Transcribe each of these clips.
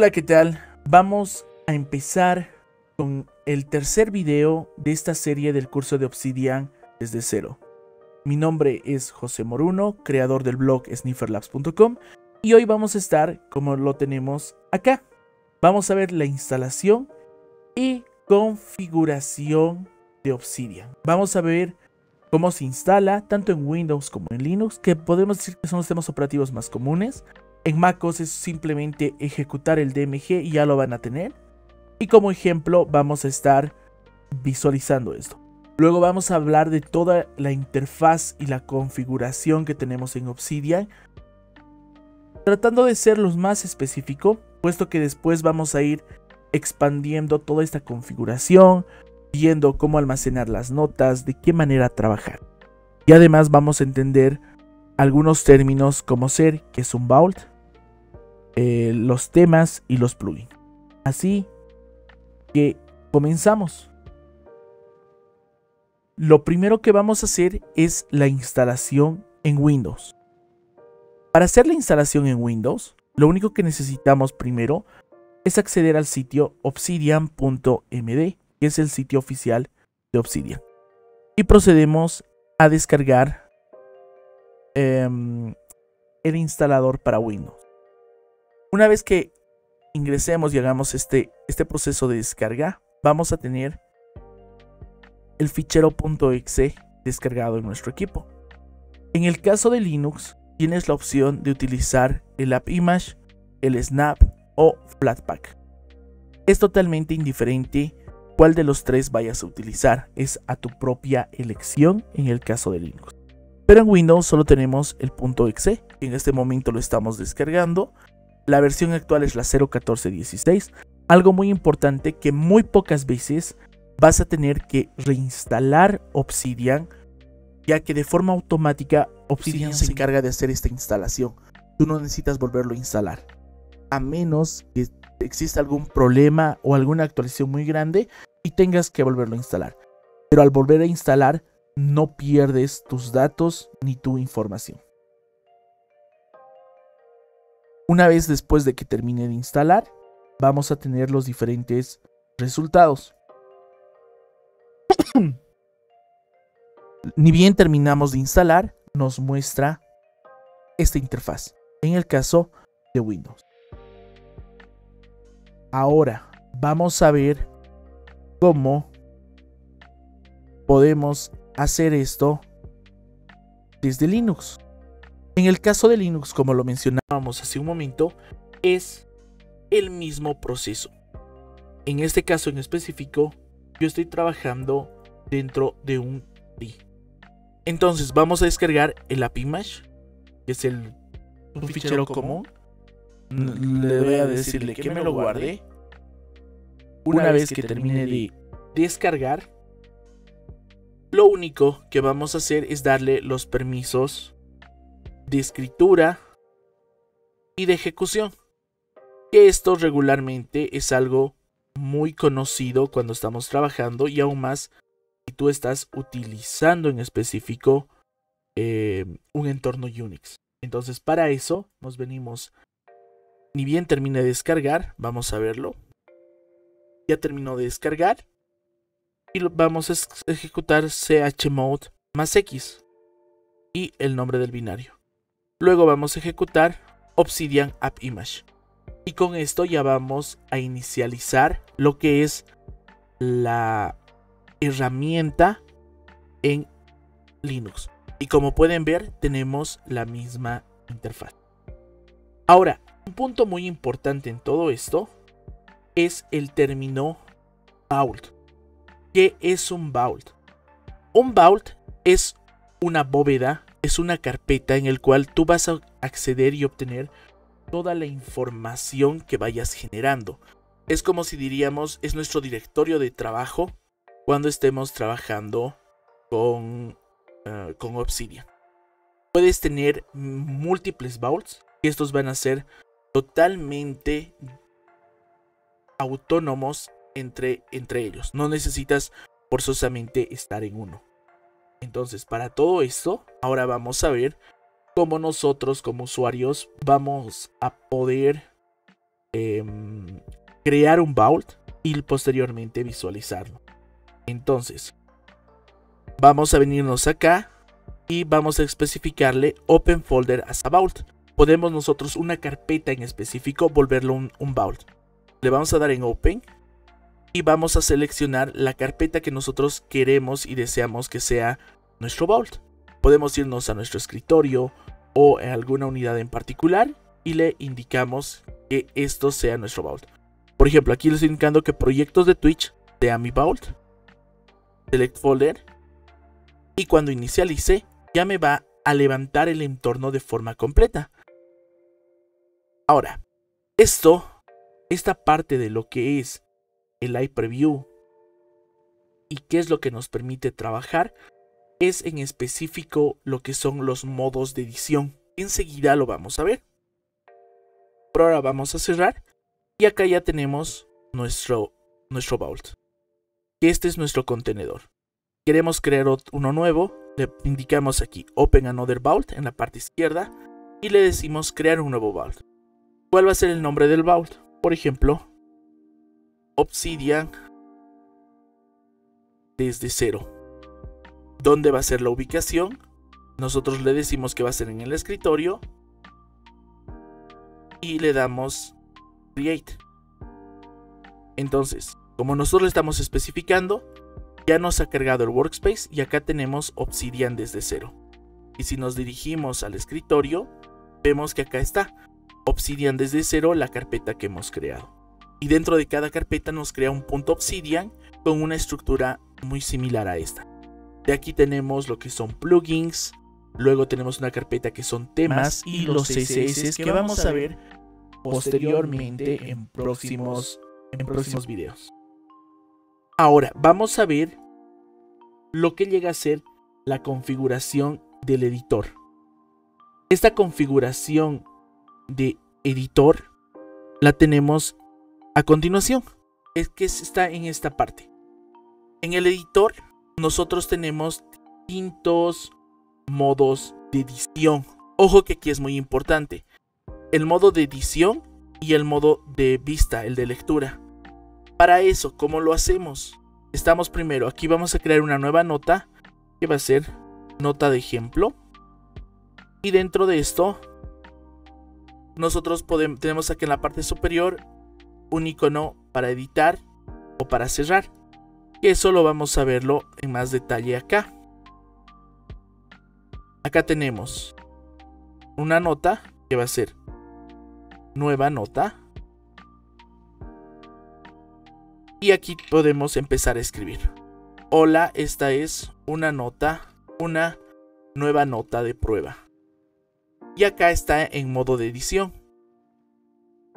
Hola, ¿qué tal? Vamos a empezar con el tercer video de esta serie del curso de Obsidian desde cero. Mi nombre es José Moruno, creador del blog snifferlabs.com y hoy vamos a estar como lo tenemos acá. Vamos a ver la instalación y configuración de Obsidian. Vamos a ver cómo se instala tanto en Windows como en Linux, que podemos decir que son los sistemas operativos más comunes. En MacOS es simplemente ejecutar el DMG y ya lo van a tener. Y como ejemplo vamos a estar visualizando esto. Luego vamos a hablar de toda la interfaz y la configuración que tenemos en Obsidian. Tratando de ser lo más específico, puesto que después vamos a ir expandiendo toda esta configuración, viendo cómo almacenar las notas, de qué manera trabajar. Y además vamos a entender algunos términos como ser, que es un vault, eh, los temas y los plugins. Así que comenzamos. Lo primero que vamos a hacer es la instalación en Windows. Para hacer la instalación en Windows, lo único que necesitamos primero es acceder al sitio obsidian.md, que es el sitio oficial de Obsidian. Y procedemos a descargar em, el instalador para Windows. Una vez que ingresemos y hagamos este, este proceso de descarga, vamos a tener el fichero .exe descargado en nuestro equipo. En el caso de Linux, tienes la opción de utilizar el app image, el snap o flatpak. Es totalmente indiferente cuál de los tres vayas a utilizar, es a tu propia elección en el caso de Linux. Pero en Windows solo tenemos el .exe, en este momento lo estamos descargando la versión actual es la 0.1416. Algo muy importante que muy pocas veces vas a tener que reinstalar Obsidian, ya que de forma automática Obsidian se encarga de hacer esta instalación. Tú no necesitas volverlo a instalar. A menos que exista algún problema o alguna actualización muy grande y tengas que volverlo a instalar. Pero al volver a instalar no pierdes tus datos ni tu información. Una vez después de que termine de instalar, vamos a tener los diferentes resultados. Ni bien terminamos de instalar, nos muestra esta interfaz, en el caso de Windows. Ahora vamos a ver cómo podemos hacer esto desde Linux. En el caso de Linux, como lo mencionábamos hace un momento, es el mismo proceso. En este caso en específico, yo estoy trabajando dentro de un D. Entonces vamos a descargar el AppImage, que es el un fichero común. Le voy a decirle que me lo guarde. Una vez que termine de descargar, lo único que vamos a hacer es darle los permisos de escritura y de ejecución. Que esto regularmente es algo muy conocido cuando estamos trabajando y aún más si tú estás utilizando en específico eh, un entorno Unix. Entonces para eso nos venimos, ni bien termine de descargar, vamos a verlo. Ya terminó de descargar y vamos a ejecutar chmod más x y el nombre del binario. Luego vamos a ejecutar Obsidian App Image. Y con esto ya vamos a inicializar lo que es la herramienta en Linux. Y como pueden ver, tenemos la misma interfaz. Ahora, un punto muy importante en todo esto es el término vault. ¿Qué es un vault? Un vault es una bóveda es una carpeta en el cual tú vas a acceder y obtener toda la información que vayas generando. Es como si diríamos, es nuestro directorio de trabajo cuando estemos trabajando con, eh, con Obsidian. Puedes tener múltiples vaults y estos van a ser totalmente autónomos entre, entre ellos. No necesitas forzosamente estar en uno. Entonces, para todo esto, ahora vamos a ver cómo nosotros como usuarios vamos a poder em, crear un vault y posteriormente visualizarlo. Entonces, vamos a venirnos acá y vamos a especificarle Open Folder as a Vault. Podemos nosotros una carpeta en específico volverlo un, un Vault. Le vamos a dar en Open y vamos a seleccionar la carpeta que nosotros queremos y deseamos que sea nuestro Vault. Podemos irnos a nuestro escritorio o en alguna unidad en particular y le indicamos que esto sea nuestro Vault. Por ejemplo, aquí les estoy indicando que proyectos de Twitch sea mi Vault. Select Folder. Y cuando inicialice, ya me va a levantar el entorno de forma completa. Ahora, esto, esta parte de lo que es el Live Preview y qué es lo que nos permite trabajar, es en específico lo que son los modos de edición. Enseguida lo vamos a ver. Por ahora vamos a cerrar y acá ya tenemos nuestro, nuestro vault. Este es nuestro contenedor. Queremos crear uno nuevo, le indicamos aquí Open Another Vault en la parte izquierda y le decimos crear un nuevo vault. ¿Cuál va a ser el nombre del vault? Por ejemplo, Obsidian desde cero. ¿Dónde va a ser la ubicación? Nosotros le decimos que va a ser en el escritorio y le damos Create. Entonces, como nosotros le estamos especificando, ya nos ha cargado el workspace y acá tenemos Obsidian desde cero. Y si nos dirigimos al escritorio, vemos que acá está Obsidian desde cero, la carpeta que hemos creado. Y dentro de cada carpeta nos crea un punto Obsidian con una estructura muy similar a esta. De aquí tenemos lo que son plugins, luego tenemos una carpeta que son temas y los CSS que vamos a ver posteriormente en próximos, en próximos videos. Ahora vamos a ver lo que llega a ser la configuración del editor. Esta configuración de editor la tenemos a continuación. Es que está en esta parte. En el editor nosotros tenemos distintos modos de edición. Ojo que aquí es muy importante. El modo de edición y el modo de vista, el de lectura. Para eso, ¿cómo lo hacemos? Estamos primero, aquí vamos a crear una nueva nota que va a ser nota de ejemplo. Y dentro de esto, nosotros podemos, tenemos aquí en la parte superior un icono para editar o para cerrar. Eso lo vamos a verlo en más detalle acá. Acá tenemos una nota que va a ser nueva nota. Y aquí podemos empezar a escribir. Hola, esta es una nota, una nueva nota de prueba. Y acá está en modo de edición.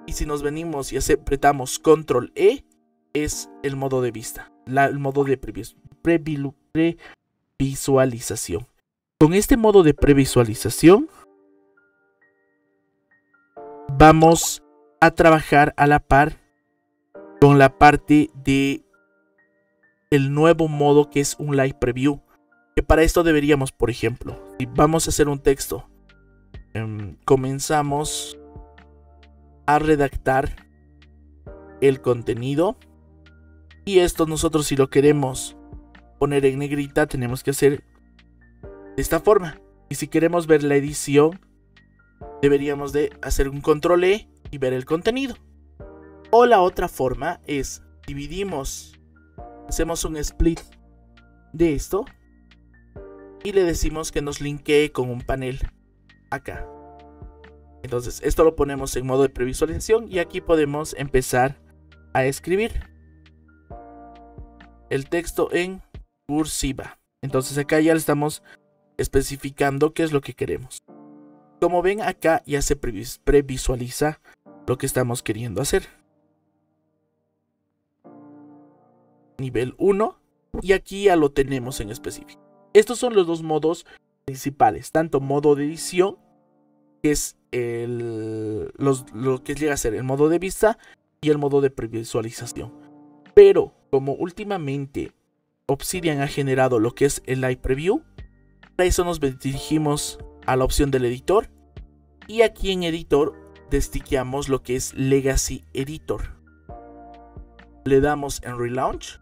Y si nos venimos y apretamos control E, es el modo de vista el modo de previsualización. Con este modo de previsualización vamos a trabajar a la par con la parte de el nuevo modo que es un live preview. Que para esto deberíamos, por ejemplo, si vamos a hacer un texto, em, comenzamos a redactar el contenido y esto nosotros si lo queremos poner en negrita tenemos que hacer de esta forma. Y si queremos ver la edición, deberíamos de hacer un control E y ver el contenido. O la otra forma es dividimos, hacemos un split de esto y le decimos que nos linkee con un panel acá. Entonces esto lo ponemos en modo de previsualización y aquí podemos empezar a escribir el texto en cursiva. Entonces acá ya le estamos especificando qué es lo que queremos. Como ven acá ya se previsualiza lo que estamos queriendo hacer. Nivel 1 y aquí ya lo tenemos en específico. Estos son los dos modos principales, tanto modo de edición, que es el, lo que llega a ser el modo de vista y el modo de previsualización. Pero como últimamente Obsidian ha generado lo que es el Live Preview, para eso nos dirigimos a la opción del editor y aquí en editor destiqueamos lo que es Legacy Editor. Le damos en Relaunch.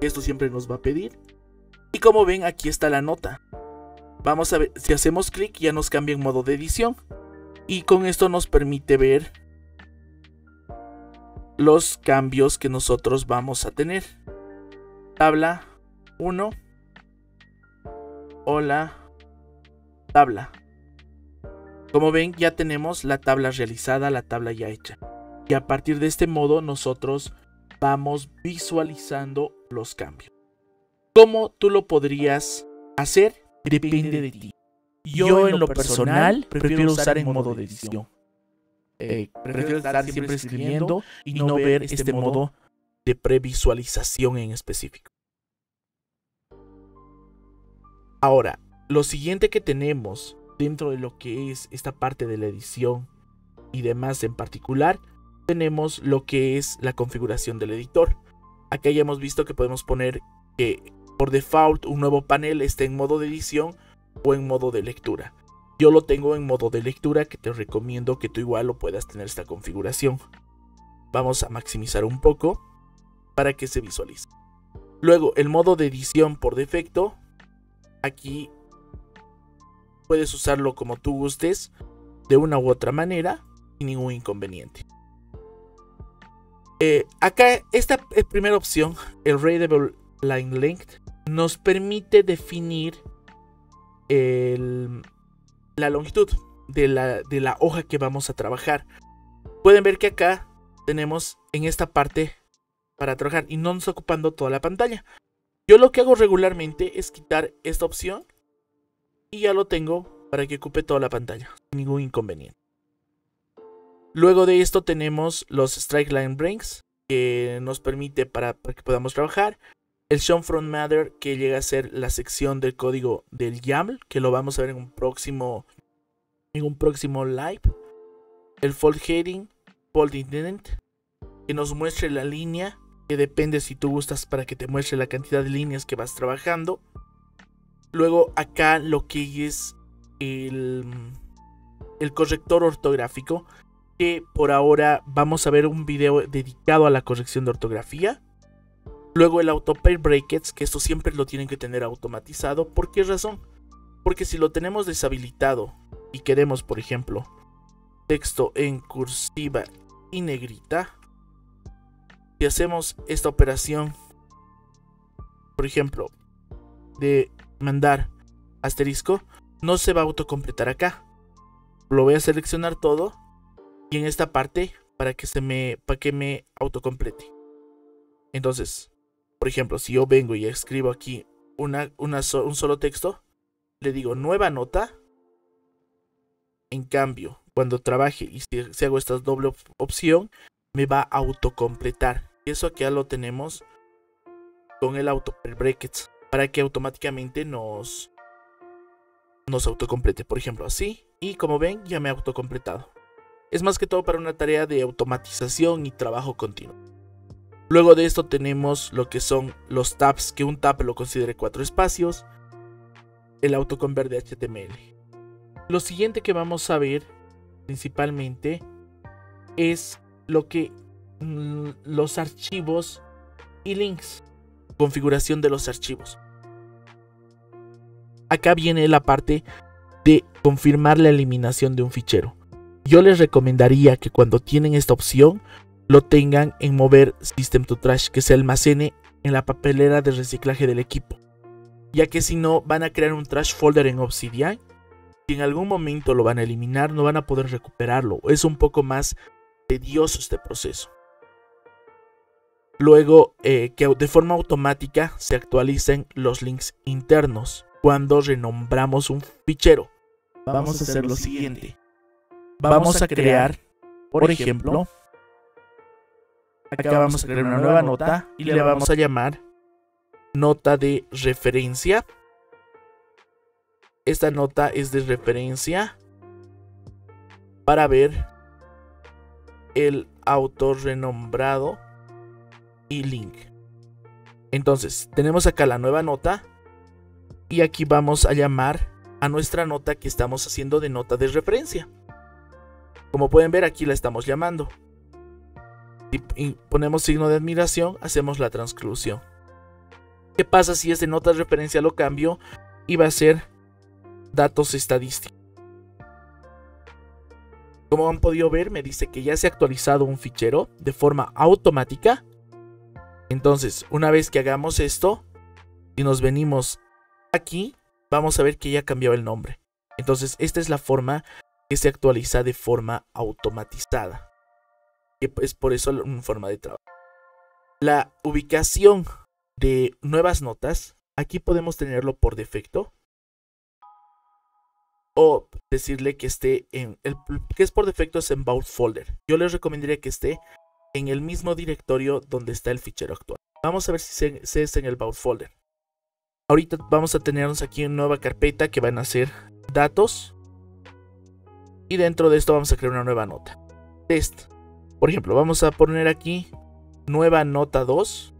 Esto siempre nos va a pedir. Y como ven, aquí está la nota. Vamos a ver, si hacemos clic ya nos cambia en modo de edición. Y con esto nos permite ver los cambios que nosotros vamos a tener. Tabla 1. Hola. Tabla. Como ven, ya tenemos la tabla realizada, la tabla ya hecha. Y a partir de este modo nosotros vamos visualizando los cambios. ¿Cómo tú lo podrías hacer? Depende de ti. Yo en lo personal prefiero usar en modo de edición. Eh, prefiero estar siempre escribiendo y no ver este, modo de previsualización en específico. Ahora, lo siguiente que tenemos dentro de lo que es esta parte de la edición y demás en particular, tenemos lo que es la configuración del editor. Aquí ya hemos visto que podemos poner que por default un nuevo panel esté en modo de edición o en modo de lectura. Yo lo tengo en modo de lectura que te recomiendo que tú igual lo puedas tener esta configuración. Vamos a maximizar un poco para que se visualice. Luego el modo de edición por defecto. Aquí puedes usarlo como tú gustes, de una u otra manera, sin ningún inconveniente. Eh, acá, esta primera opción, el Readable Line Length, nos permite definir la longitud de la, hoja que vamos a trabajar. Pueden ver que acá tenemos en esta parte para trabajar y no nos ocupando toda la pantalla. Yo lo que hago regularmente es quitar esta opción y ya lo tengo para que ocupe toda la pantalla, sin ningún inconveniente. Luego de esto tenemos los Strike Line Breaks, que nos permite para, que podamos trabajar. El Show From Matter, que llega a ser la sección del código del YAML, que lo vamos a ver en un próximo, en un próximo live. El Fold Heading, Fold Indent, que nos muestre la línea, que depende si tú gustas para que te muestre la cantidad de líneas que vas trabajando. Luego acá lo que es el, el corrector ortográfico, que por ahora vamos a ver un video dedicado a la corrección de ortografía. Luego el autopair brackets, que esto siempre lo tienen que tener automatizado. ¿Por qué razón? Porque si lo tenemos deshabilitado y queremos, por ejemplo, texto en cursiva y negrita, si hacemos esta operación, por ejemplo, de mandar asterisco, no se va a autocompletar acá. Lo voy a seleccionar todo y en esta parte para que se me para que me autocomplete. Entonces, por ejemplo, si yo vengo y escribo aquí una, un solo texto, le digo nueva nota. En cambio, cuando trabaje y si, hago esta doble opción, me va a autocompletar. Y eso aquí ya lo tenemos con el auto brackets para que automáticamente nos nos autocomplete, por ejemplo, así. Y como ven, ya me ha autocompletado. Es más que todo para una tarea de automatización y trabajo continuo. Luego de esto tenemos lo que son los tabs, que un tab lo considere cuatro espacios. El autoconvert de HTML. Lo siguiente que vamos a ver principalmente es lo que mm, los archivos y links. Configuración de los archivos acá viene la parte de confirmar la eliminación de un fichero. Yo les recomendaría que cuando tienen esta opción lo tengan en mover System to Trash, que se almacene en la papelera de reciclaje del equipo. Ya que si no van a crear un trash folder en Obsidian y en algún momento lo van a eliminar, no van a poder recuperarlo. Es un poco más tedioso este proceso. Luego, eh, que de forma automática se actualicen los links internos cuando renombramos un fichero. Vamos a hacer lo siguiente. Vamos a crear, por ejemplo, acá vamos a crear una nueva nota y le vamos a llamar nota de referencia. Esta nota es de referencia para ver el autor renombrado y link. Entonces, tenemos acá la nueva nota y aquí vamos a llamar a nuestra nota que estamos haciendo de nota de referencia. Como pueden ver, aquí la estamos llamando. Y ponemos signo de admiración, hacemos la transclusión. ¿Qué pasa si este nota de referencia lo cambio y va a ser datos estadísticos? Como han podido ver, me dice que ya se ha actualizado un fichero de forma automática. Entonces, una vez que hagamos esto y nos venimos aquí, vamos a ver que ya cambió el nombre. Entonces, esta es la forma que se actualiza de forma automatizada. Que es por eso una forma de trabajo. La ubicación de nuevas notas, aquí podemos tenerlo por defecto o decirle que esté en el que es por defecto es en Vault Folder. Yo les recomendaría que esté en el mismo directorio donde está el fichero actual. Vamos a ver si se, es en el Vault Folder. Ahorita vamos a tenernos aquí una nueva carpeta que van a ser datos. Y dentro de esto vamos a crear una nueva nota. Test. Por ejemplo, vamos a poner aquí nueva nota 2.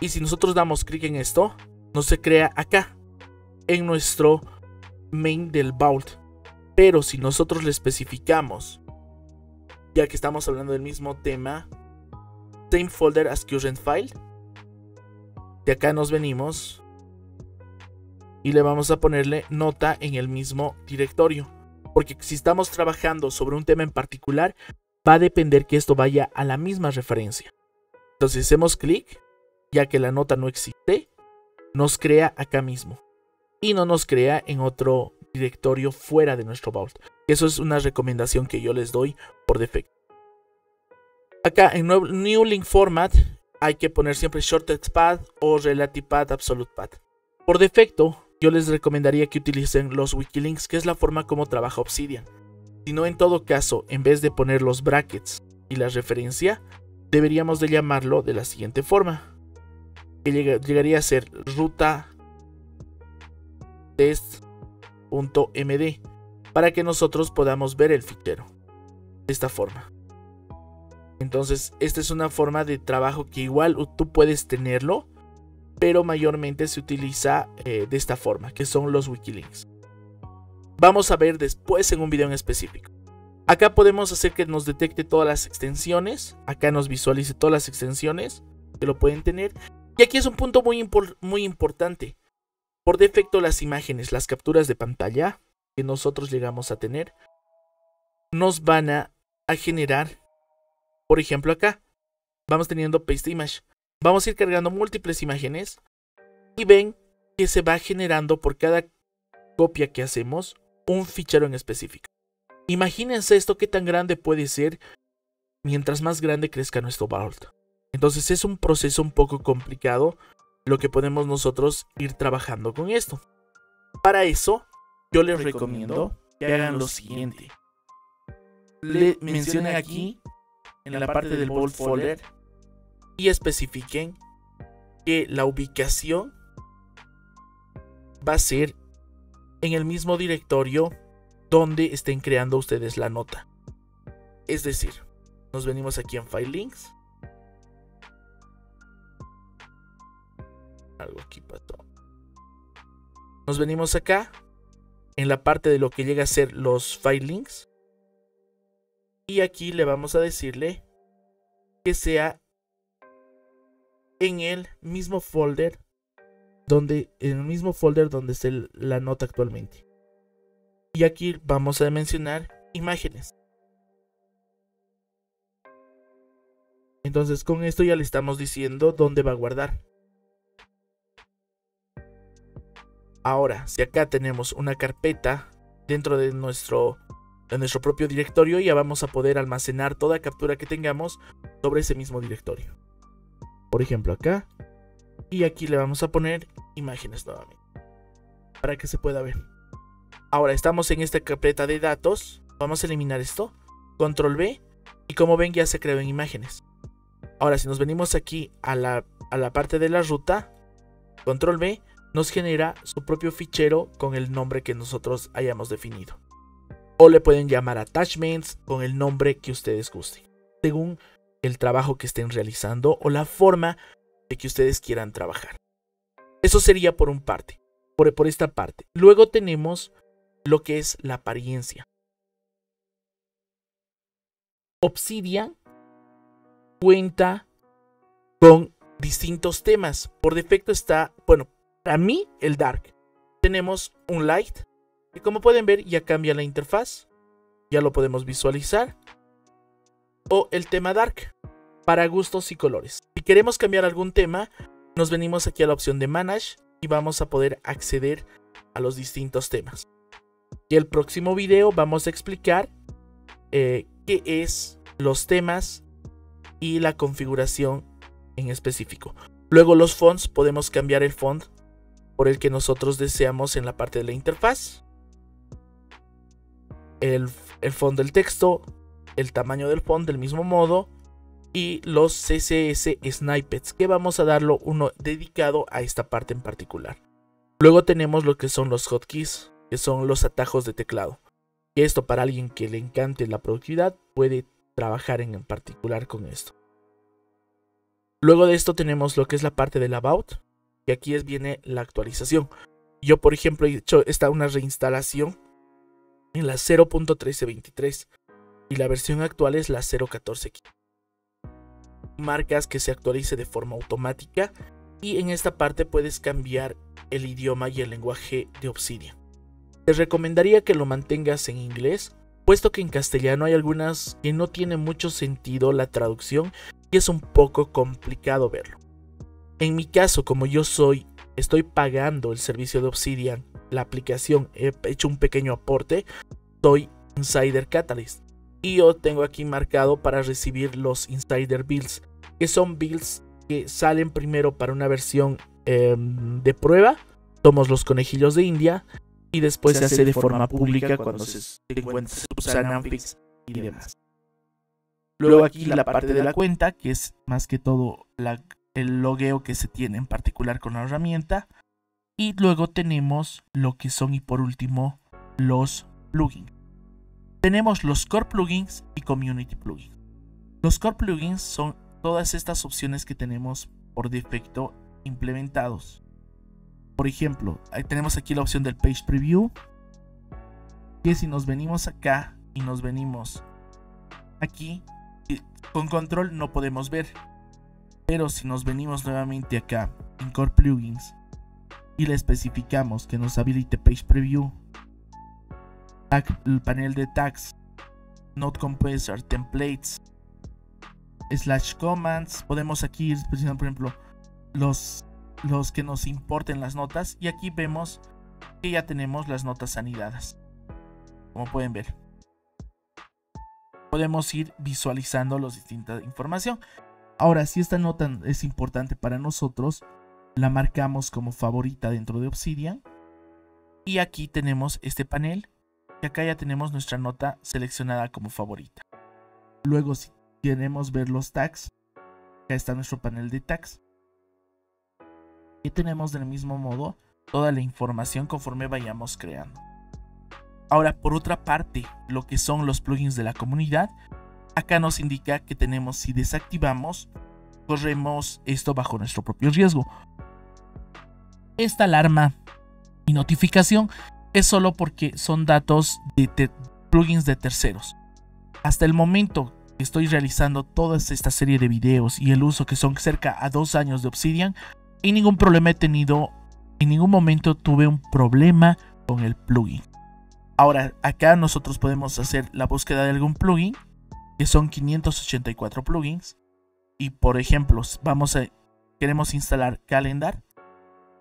Y si nosotros damos clic en esto, no se crea acá en nuestro main del vault. Pero si nosotros le especificamos, ya que estamos hablando del mismo tema, same folder as current file, de acá nos venimos y le vamos a ponerle nota en el mismo directorio. Porque si estamos trabajando sobre un tema en particular, va a depender que esto vaya a la misma referencia. Entonces hacemos clic, ya que la nota no existe, nos crea acá mismo y no nos crea en otro directorio fuera de nuestro vault. Eso es una recomendación que yo les doy por defecto. Acá en New Link Format hay que poner siempre Shortcut Path o Relative Path, Absolute Path. Por defecto, yo les recomendaría que utilicen los Wikilinks, que es la forma como trabaja Obsidian. Si no, en todo caso, en vez de poner los brackets y la referencia, deberíamos de llamarlo de la siguiente forma. Que llegaría a ser ruta test.md para que nosotros podamos ver el fichero de esta forma. Entonces, esta es una forma de trabajo que igual tú puedes tenerlo, pero mayormente se utiliza eh, de esta forma, que son los wikilinks. Vamos a ver después en un video en específico. Acá podemos hacer que nos detecte todas las extensiones, acá nos visualice todas las extensiones que lo pueden tener. Y aquí es un punto muy, muy importante. Por defecto las imágenes, las capturas de pantalla que nosotros llegamos a tener, nos van a, generar, por ejemplo acá, vamos teniendo paste image. Vamos a ir cargando múltiples imágenes y ven que se va generando por cada copia que hacemos un fichero en específico. Imagínense esto qué tan grande puede ser mientras más grande crezca nuestro vault. Entonces es un proceso un poco complicado lo que podemos nosotros ir trabajando con esto. Para eso, yo les recomiendo que hagan lo siguiente. Le mencionen aquí, en la parte del Vault Folder, y especifiquen que la ubicación va a ser en el mismo directorio donde estén creando ustedes la nota. Es decir, nos venimos aquí en File Links Algo aquí pasó. Nos venimos acá. En la parte de lo que llega a ser los file links. Y aquí le vamos a decirle que sea en el mismo folder donde en el mismo folder donde esté la nota actualmente. Y aquí vamos a mencionar imágenes. Entonces con esto ya le estamos diciendo dónde va a guardar. Ahora, si acá tenemos una carpeta dentro de nuestro, de nuestro propio directorio, ya vamos a poder almacenar toda captura que tengamos sobre ese mismo directorio. Por ejemplo, acá. Y aquí le vamos a poner imágenes nuevamente. Para que se pueda ver. Ahora estamos en esta carpeta de datos. Vamos a eliminar esto. Control B. Y como ven ya se creó en imágenes. Ahora si nos venimos aquí a la, a la parte de la ruta. Control B nos genera su propio fichero con el nombre que nosotros hayamos definido. O le pueden llamar attachments con el nombre que ustedes gusten, según el trabajo que estén realizando o la forma de que ustedes quieran trabajar. Eso sería por un parte, por, por esta parte. Luego tenemos lo que es la apariencia. Obsidian cuenta con distintos temas. Por defecto está, bueno, para mí el Dark. Tenemos un Light, que como pueden ver ya cambia la interfaz. Ya lo podemos visualizar. O el tema Dark, para gustos y colores. Si queremos cambiar algún tema, nos venimos aquí a la opción de Manage y vamos a poder acceder a los distintos temas. Y el próximo video vamos a explicar eh, qué es los temas y la configuración en específico. Luego los fonts podemos cambiar el font por el que nosotros deseamos en la parte de la interfaz. El, el font del texto, el tamaño del font del mismo modo y los CSS snippets que vamos a darlo uno dedicado a esta parte en particular. Luego tenemos lo que son los hotkeys, que son los atajos de teclado. Esto para alguien que le encante la productividad puede trabajar en particular con esto. Luego de esto tenemos lo que es la parte del about, y aquí es, viene la actualización. Yo por ejemplo he hecho esta una reinstalación en la 0.1323 y la versión actual es la 0.14. Marcas que se actualice de forma automática y en esta parte puedes cambiar el idioma y el lenguaje de Obsidian. Te recomendaría que lo mantengas en inglés, puesto que en castellano hay algunas que no tiene mucho sentido la traducción y es un poco complicado verlo. En mi caso, como yo soy, estoy pagando el servicio de Obsidian, la aplicación, he hecho un pequeño aporte, soy Insider Catalyst. Y yo tengo aquí marcado para recibir los Insider Bills, que son bills que salen primero para una versión Em, de prueba, somos los conejillos de India y después se, hace de forma pública cuando se encuentra usan y demás. Luego aquí la parte de la cuenta, que es más que todo el logueo que se tiene en particular con la herramienta. Y luego tenemos lo que son y por último los plugins. Tenemos los core plugins y community plugins. Los core plugins son todas estas opciones que tenemos por defecto implementados. Por ejemplo, tenemos aquí la opción del Page Preview. Que si nos venimos acá y nos venimos aquí, con control no podemos ver. Pero si nos venimos nuevamente acá en Core Plugins y le especificamos que nos habilite Page Preview, el panel de tags, Node Compressor, Templates, Slash Commands, podemos aquí ir por ejemplo los, los que nos importen las notas. Y aquí vemos que ya tenemos las notas anidadas. Como pueden ver. Podemos ir visualizando los distinta información. Ahora, si esta nota es importante para nosotros, la marcamos como favorita dentro de Obsidian. Y aquí tenemos este panel. Y acá ya tenemos nuestra nota seleccionada como favorita. Luego, si queremos ver los tags, acá está nuestro panel de tags y tenemos del mismo modo toda la información conforme vayamos creando. Ahora, por otra parte, lo que son los plugins de la comunidad, acá nos indica que tenemos si desactivamos, corremos esto bajo nuestro propio riesgo. Esta alarma y notificación es solo porque son datos de plugins de terceros. Hasta el momento que estoy realizando toda esta serie de videos y el uso que son cerca a dos años de Obsidian, y ningún problema he tenido, en ningún momento tuve un problema con el plugin. Ahora, acá nosotros podemos hacer la búsqueda de algún plugin, que son 584 plugins. Y por ejemplo, vamos a, queremos instalar Calendar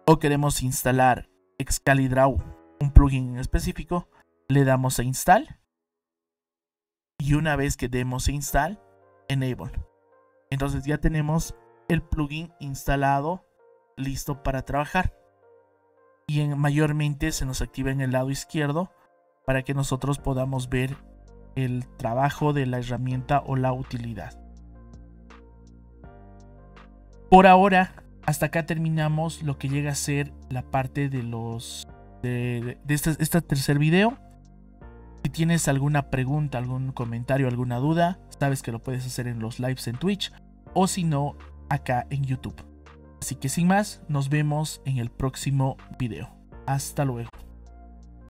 o queremos instalar Excalidraw, un plugin en específico, le damos a install. Y una vez que demos a install, enable. Entonces ya tenemos el plugin instalado listo para trabajar. Y en, mayormente se nos activa en el lado izquierdo para que nosotros podamos ver el trabajo de la herramienta o la utilidad. Por ahora, hasta acá terminamos lo que llega a ser la parte de los de, este, este, tercer video. Si tienes alguna pregunta, algún comentario, alguna duda, sabes que lo puedes hacer en los lives en Twitch o si no, acá en YouTube. Así que sin más, nos vemos en el próximo video. Hasta luego.